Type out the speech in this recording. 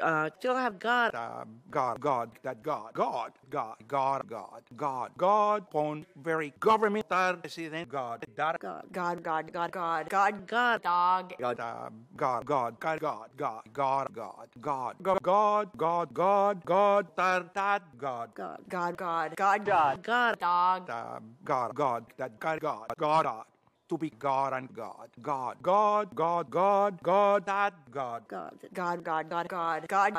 uh, still have God. Uh, God, God, that God, God, God, God, God, God, God, on very government, president, God, God, God, God, God, God, God, God, God, dog. God, uh, God, God, God, God, God, God, God, God, God, God, God, God, God, that, that, God, God, God, God, God, God, God, dog. uh, God, God, that God, God, God, God, to be God and God, God, God, God, God, God, God. God, God, God, God, God, God.